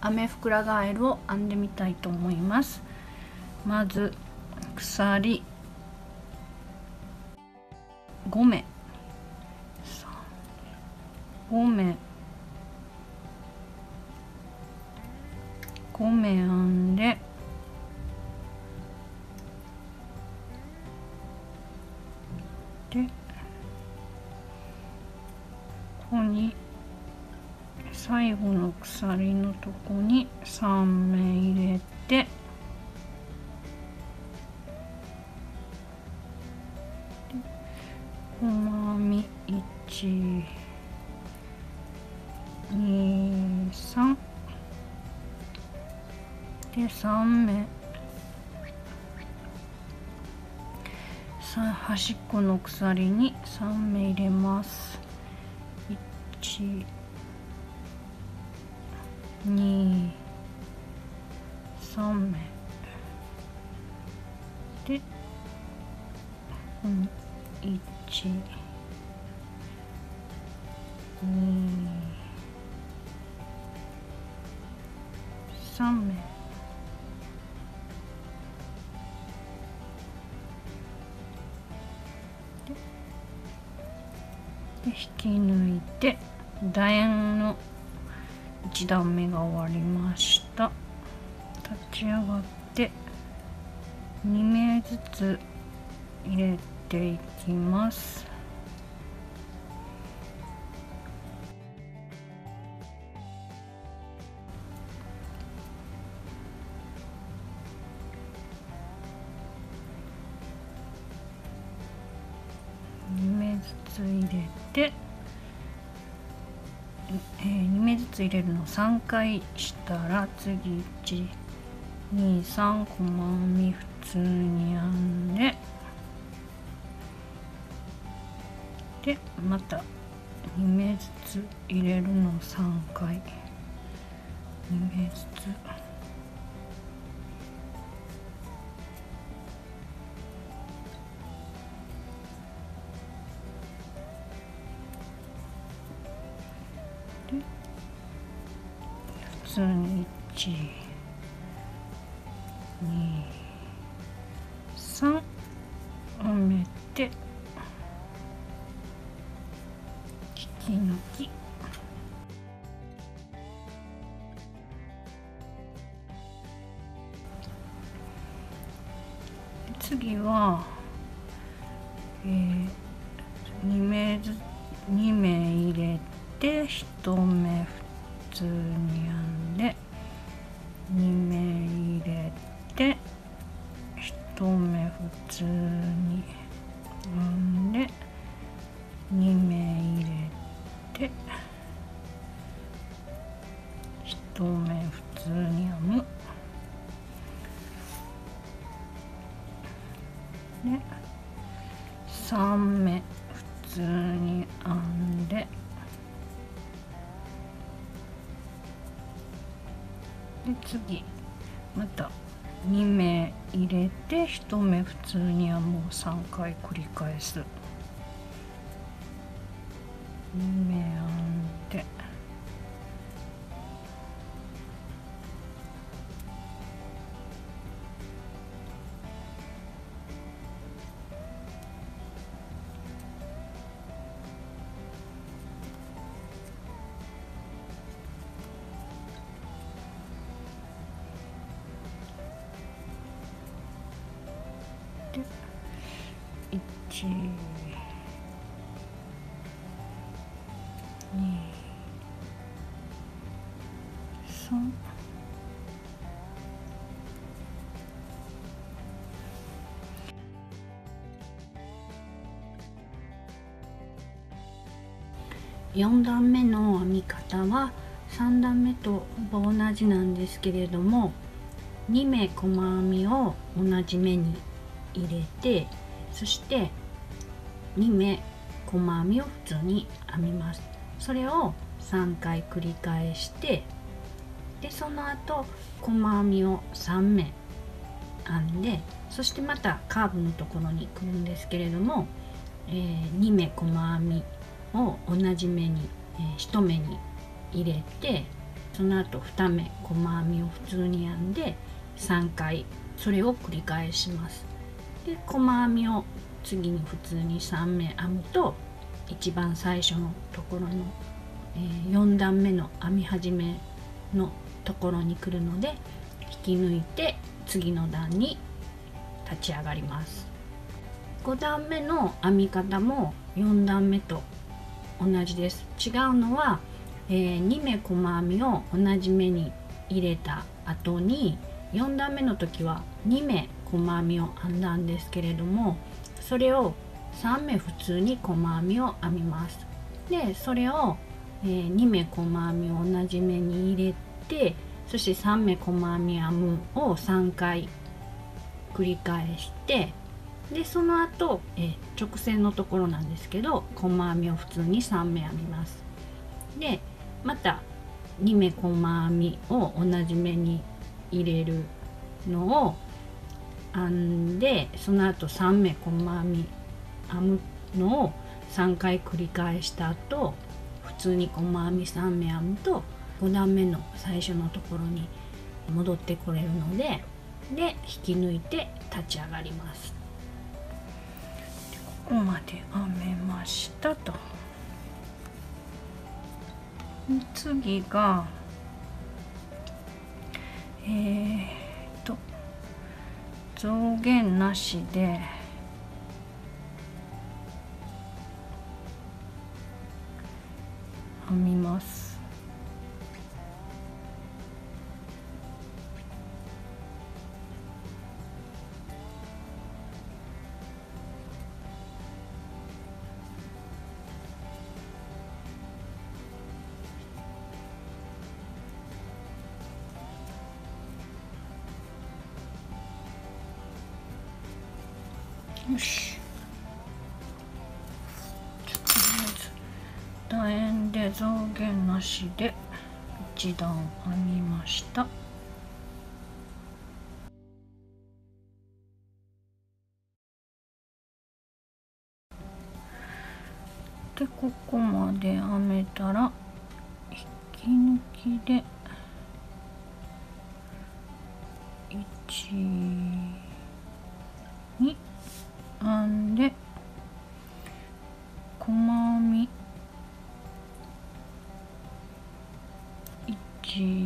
アメフクラガエルを編んでみたいと思います。まず鎖。5目。5目。5目編んで。鎖のとこに3目入れて細編み1 2 3で3目端っこの鎖に3目入れます。1 2 3目で、うん、1 2 3目で引き抜いて楕円の1段目が終わりました。立ち上がって2目ずつ入れていきます。つ入れるの3回したら次123細編み普通に編んででまた2目ずつ入れるの3回2目ずつ。1 2 3埋めて。引き抜き。次は、えー、2目ず2目入れて1目普通に編んで2目入れて1目普通に編んで2目入れて繰り返す。2目4段目の編み方は3段目とほぼ同じなんですけれども2目細編みを同じ目に入れてそして2目細編みを普通に編みます。それを3回繰り返してでその後細編みを3目編んでそしてまたカーブのところに来るんですけれども、えー、2目細編みを同じ目に、えー、1目に入れてその後2目細編みを普通に編んで3回それを繰り返します。で細編みを次に普通に3目編むと一番最初のところの、えー、4段目の編み始めのところに来るので引き抜いて次の段に立ち上がります。5段目の編み方も4段目と同じです。違うのは、えー、2目細編みを同じ目に入れた後に4段目の時は2目細編みを編んだんですけれどもそれを3目普通に細編みを編みます。でそれを、えー、2目細編みを同じ目に入れてそして3目細編み編むを3回繰り返してでその後、え、直線のところなんですけど細編みを普通に3目編みます。でまた2目細編みを同じ目に入れるのを編んでその後3目細編み編むのを3回繰り返した後普通に細編み3目編むと5段目の最初のところに戻ってこれるのでで引き抜いて立ち上がります。ここまで編めましたと。次がえー、っと増減なしで編みます。楕円で増減なしで一段編みました。でここまで編めたら引き抜きで1 2編んで細編み Okay.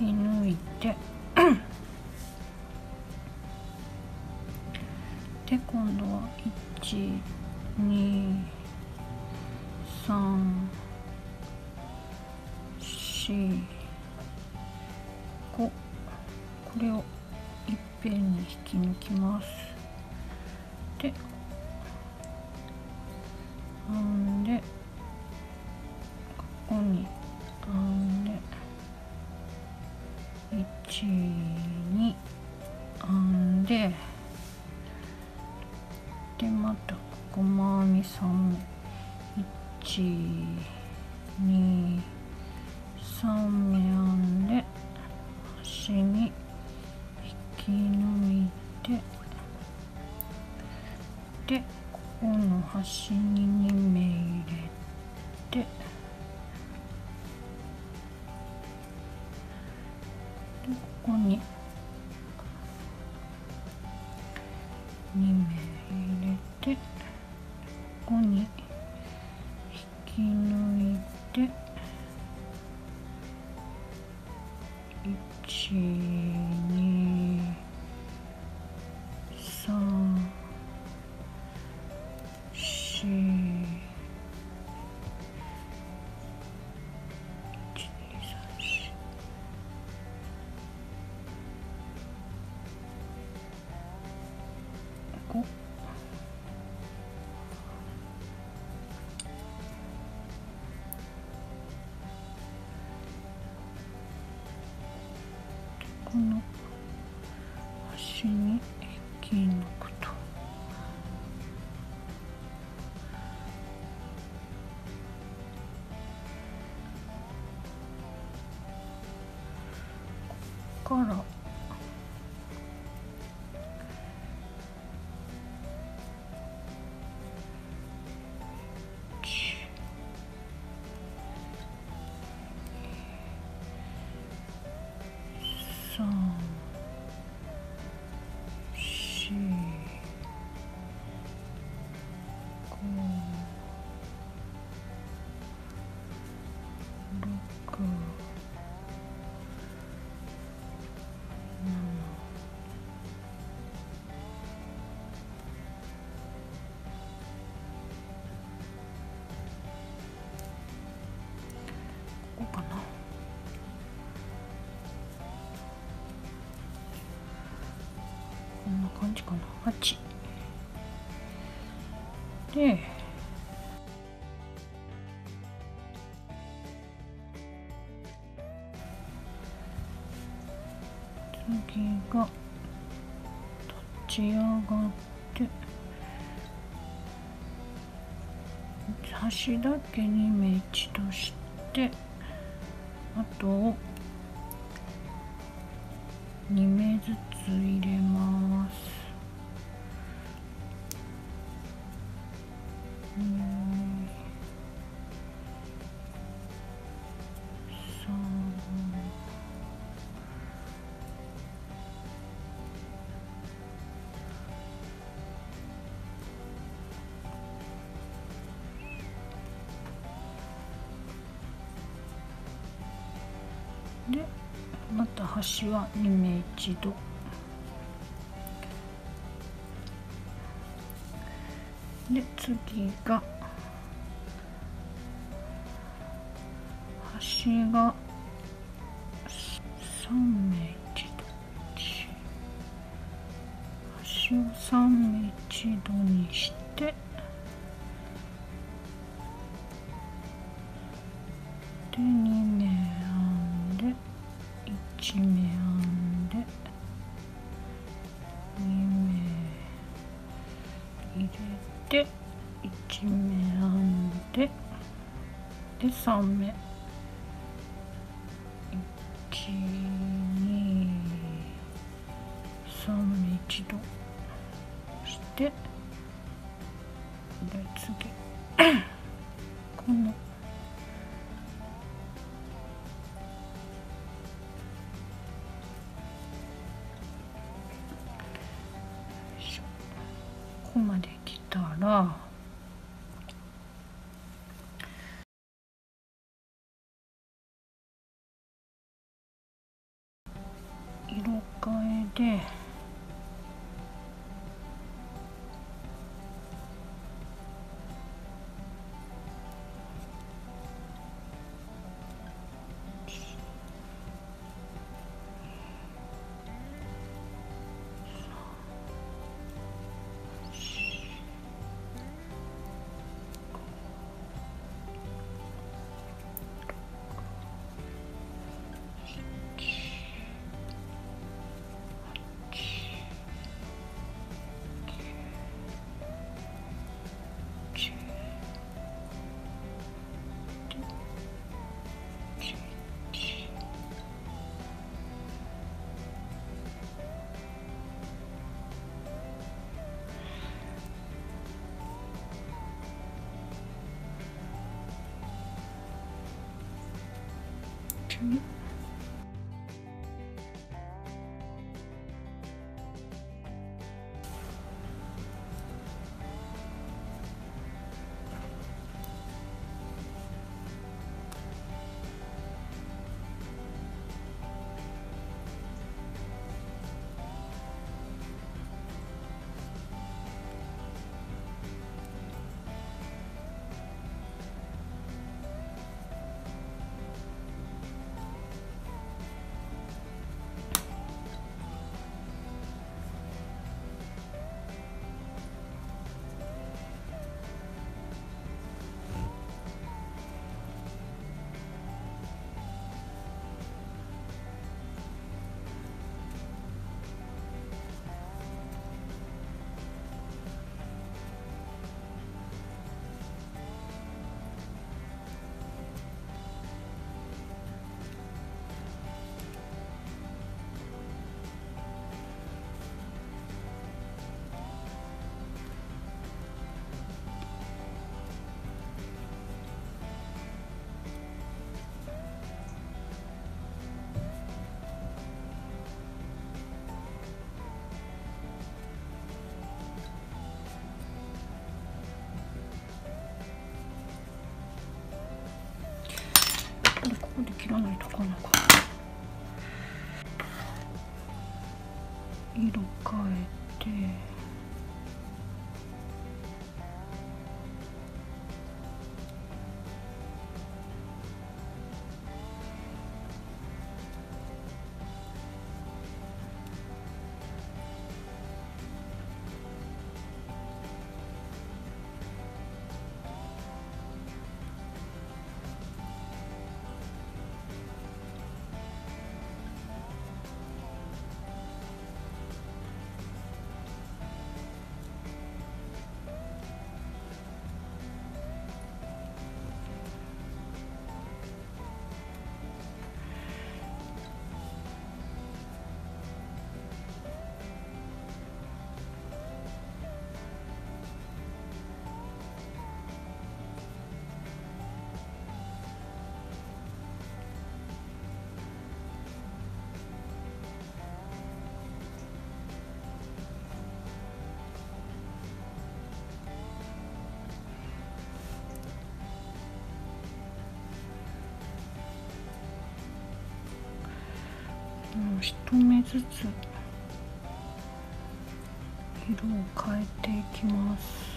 き抜いて。で今度は1234 she こここんな感じかな。8で。次が。立ち上がって。端だけに目打ちとして。あと。を2目ずつ入れます。私は2目一度で次が居民。次色変えて。1目ずつ色を変えていきます。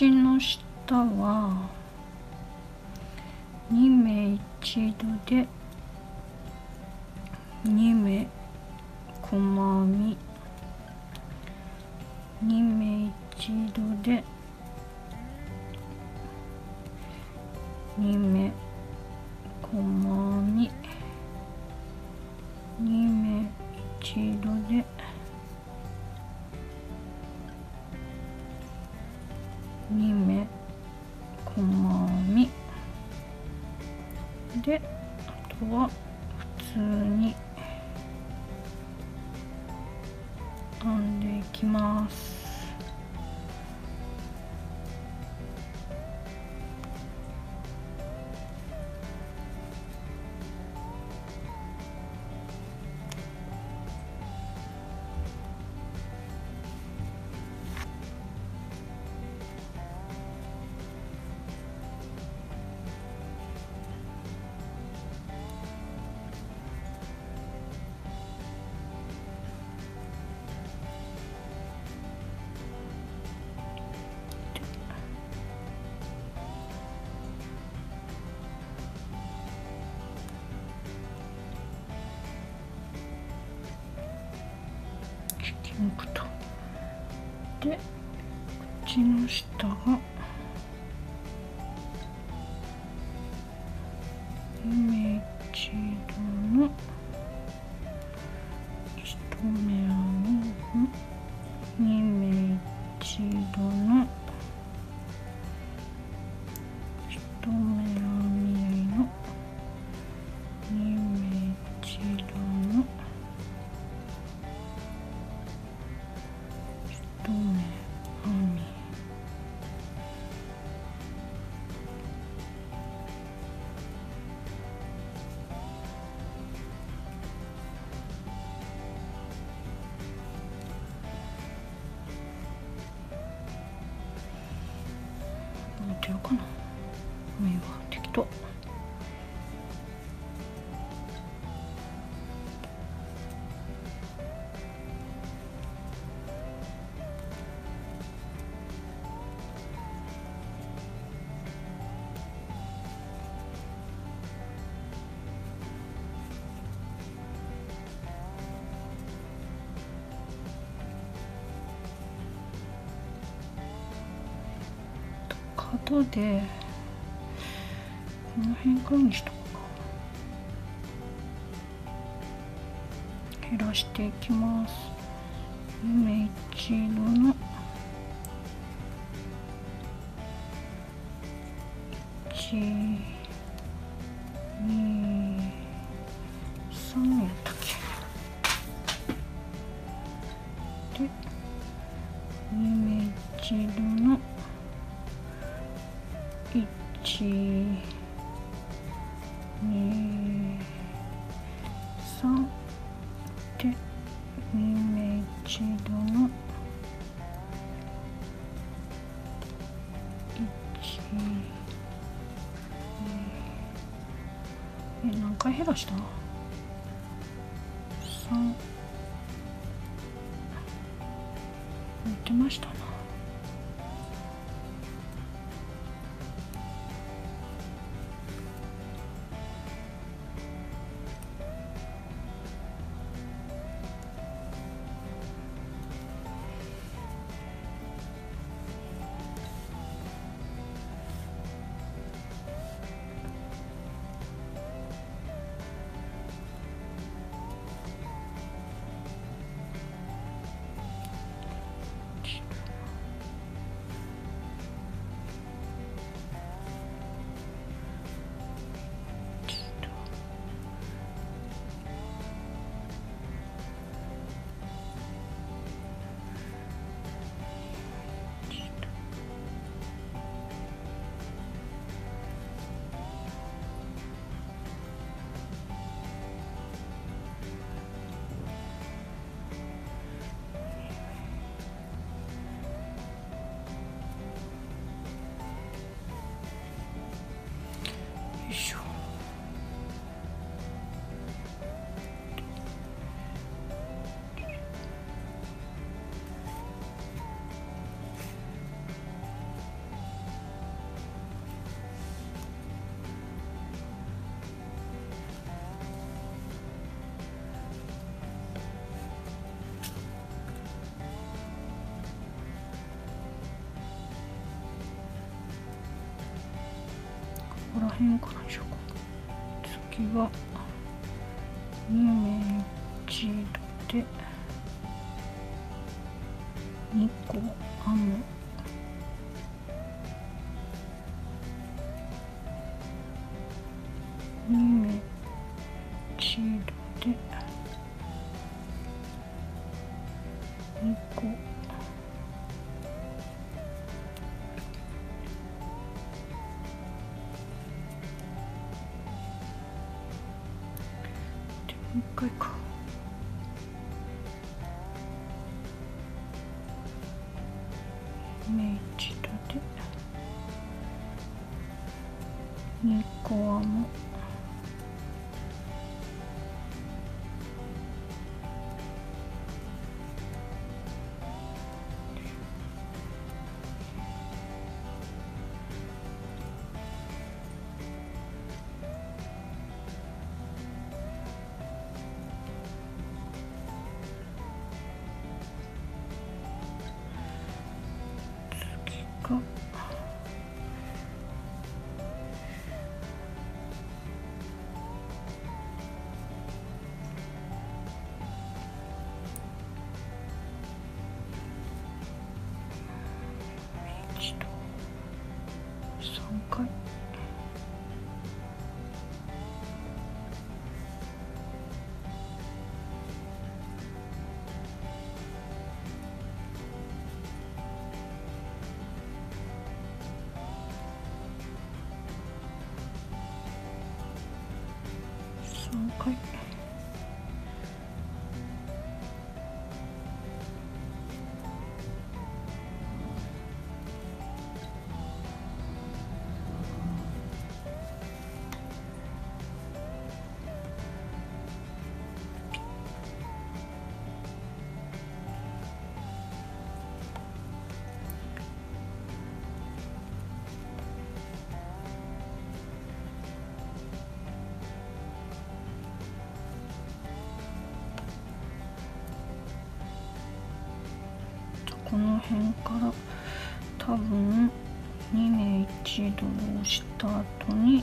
っちの下は2目一度で2目細編み。2目一度で2目細編み。2目一度で2目細編み。であとは普通にちの下後でこの辺くらいにしとこうか減らしていきます。夢一度の辺かなでしょうか次は3回多分2名一同した後に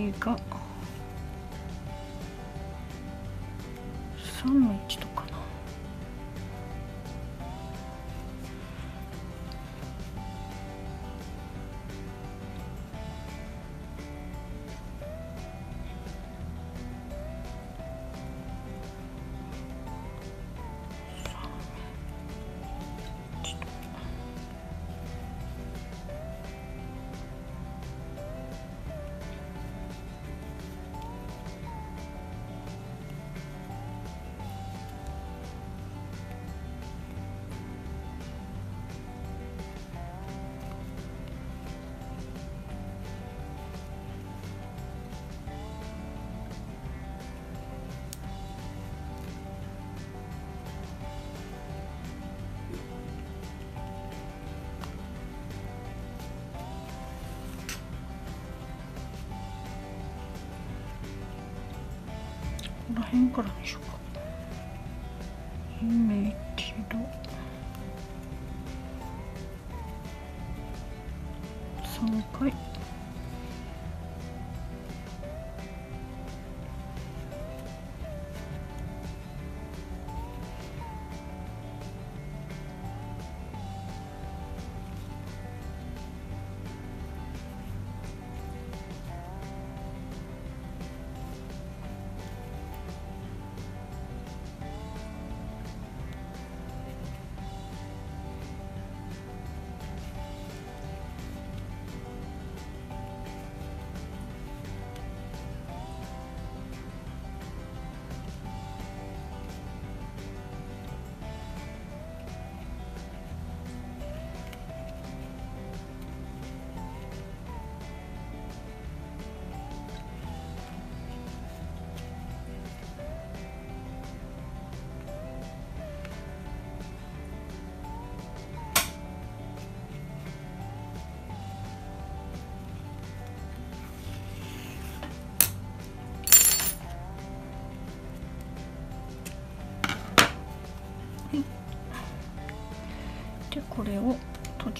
次がこの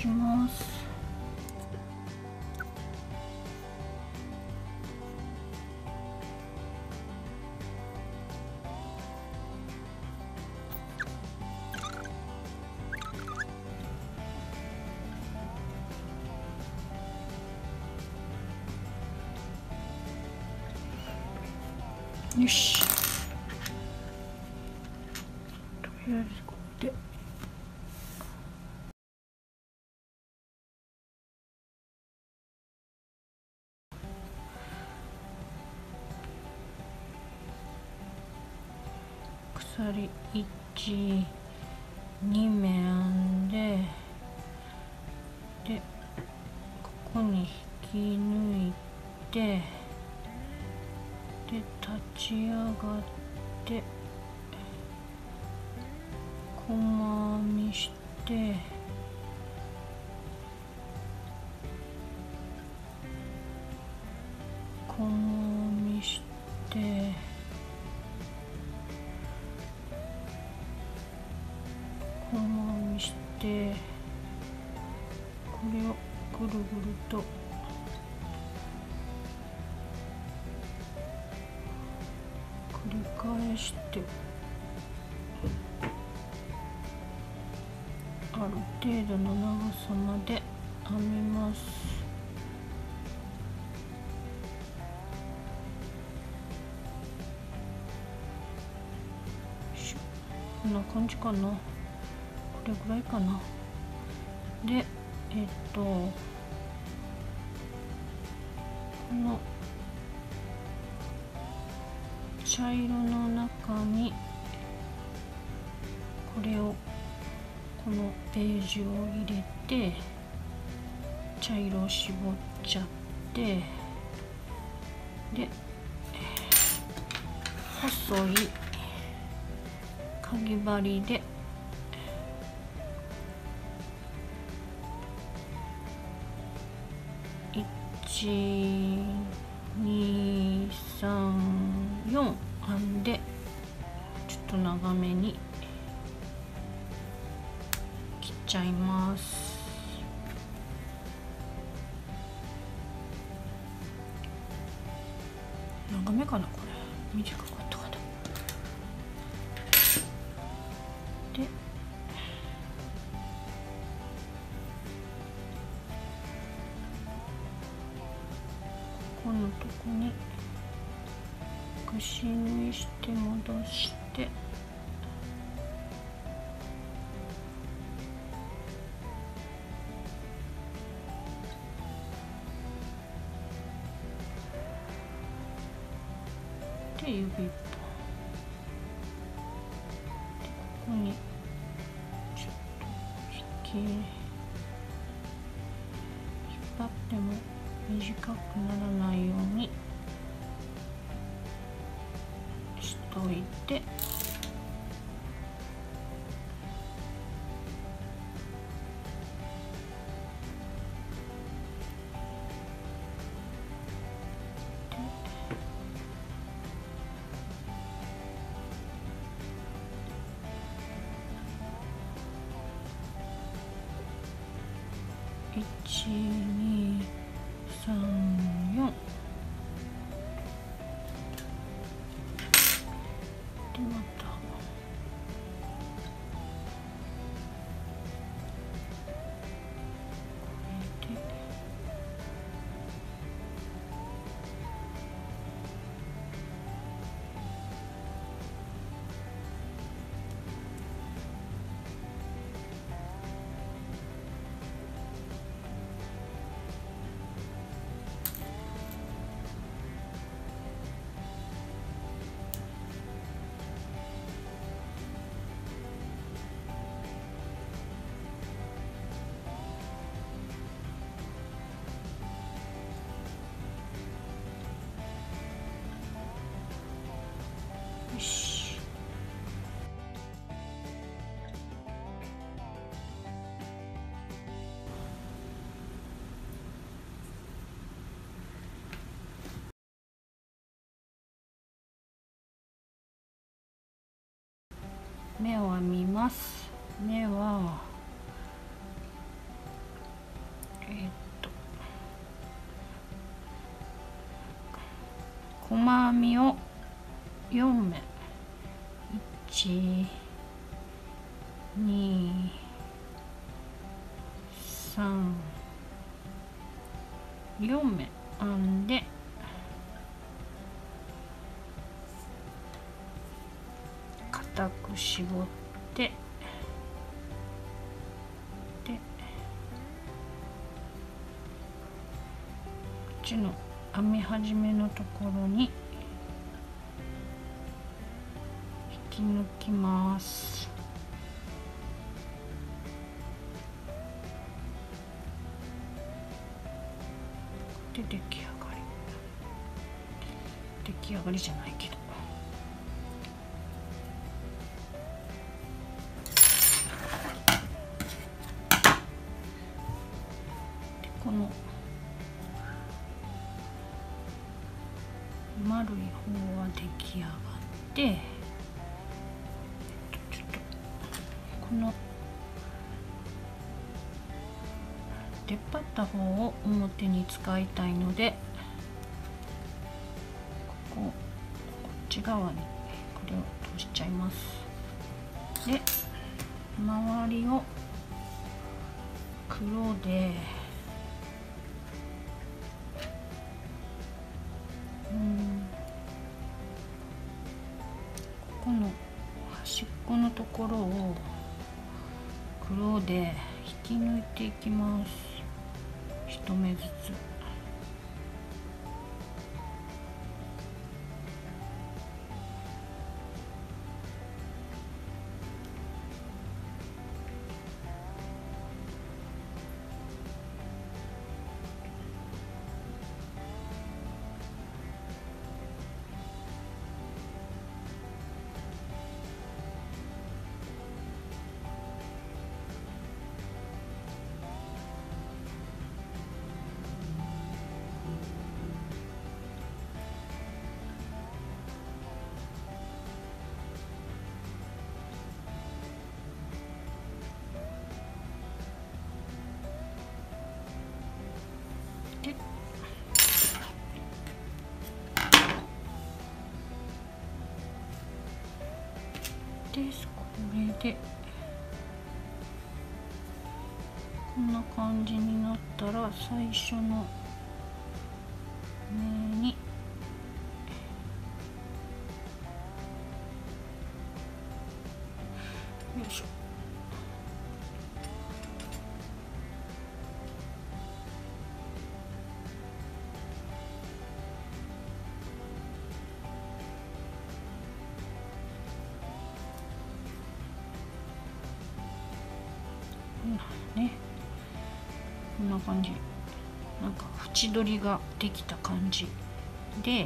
閉じます。よし。とりあえず。12面ででここに引き抜いてで立ち上がって細編みして細程度の長さまで編みます。こんな感じかな。これぐらいかな。でえっとこの茶色のージュを入れて茶色を絞っちゃってで細いかぎ針でいます。長めかなこれ。短く。で指一目を編みます。目はえーっと細編みを4目。1 2 3 4目。固く絞ってでこっちの編み始めのところに引き抜きます。で出来上がり。出来上がりじゃないけど。手に使いたいのでこんな感じになったら最初のね。こんな感じ。なんか縁取りができた感じ。で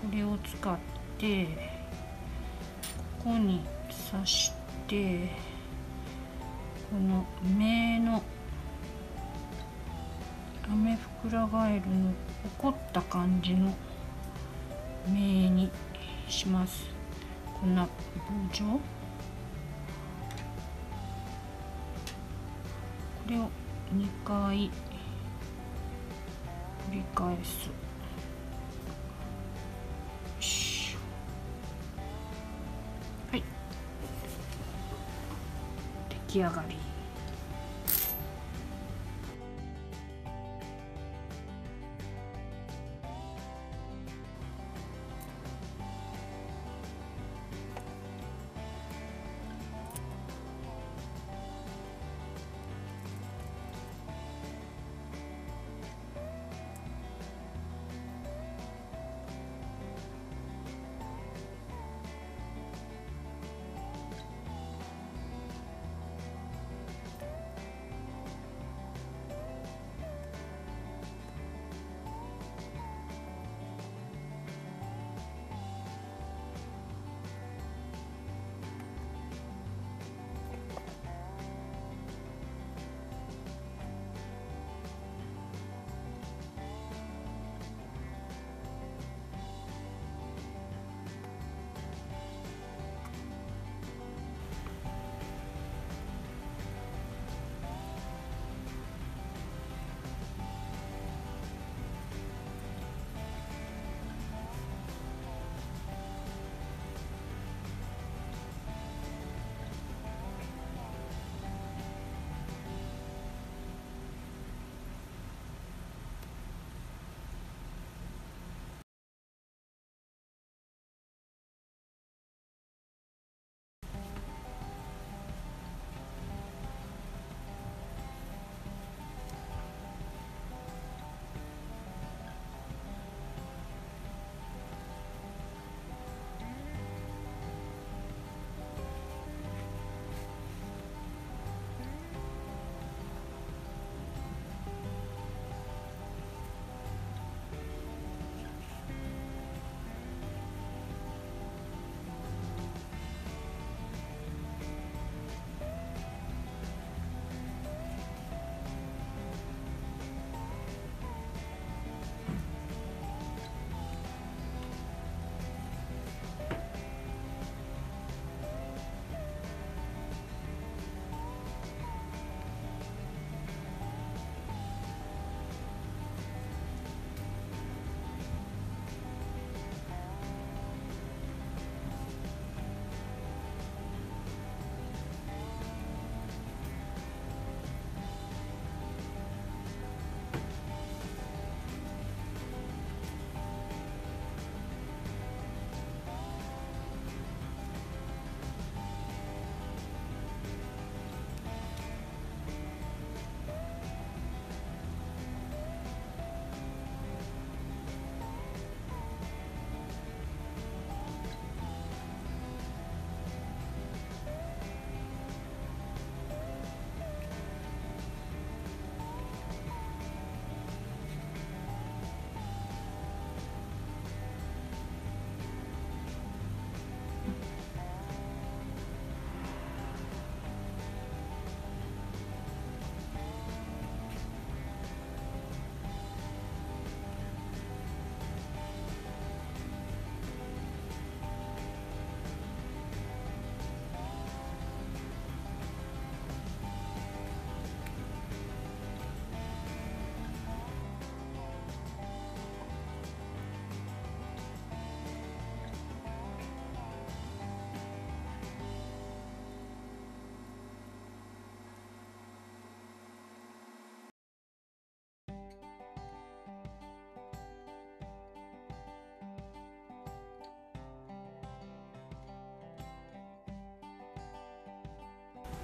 これを使ってここに刺してこの目のアメフクラガエルの怒った感じの目にします。こんな棒状？れを2回繰り返す。はい。出来上がり。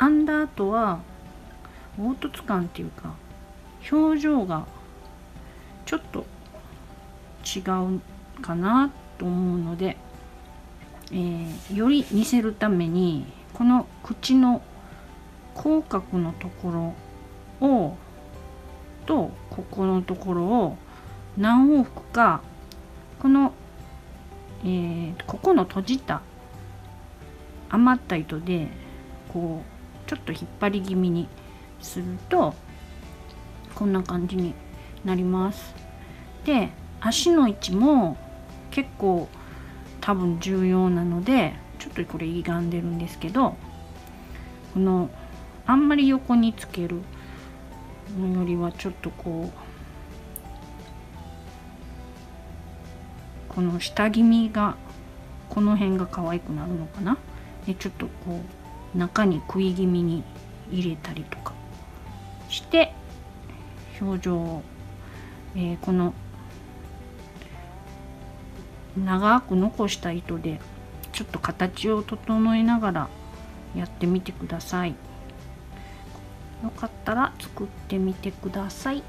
編んだ後は凹凸感っていうか表情がちょっと違うかなと思うので、えー、より似せるためにこの口の口角のところをとここのところを何往復かこの、えー、ここの閉じた余った糸でこうちょっと引っ張り気味にするとこんな感じになります。で足の位置も結構多分重要なのでちょっとこれ歪んでるんですけどこのあんまり横につけるのよりはちょっとこうこの下気味がこの辺が可愛くなるのかな？でちょっとこう中に食い気味に入れたりとかして表情を、えー、この長く残した糸でちょっと形を整えながらやってみてくださいよかったら作ってみてください。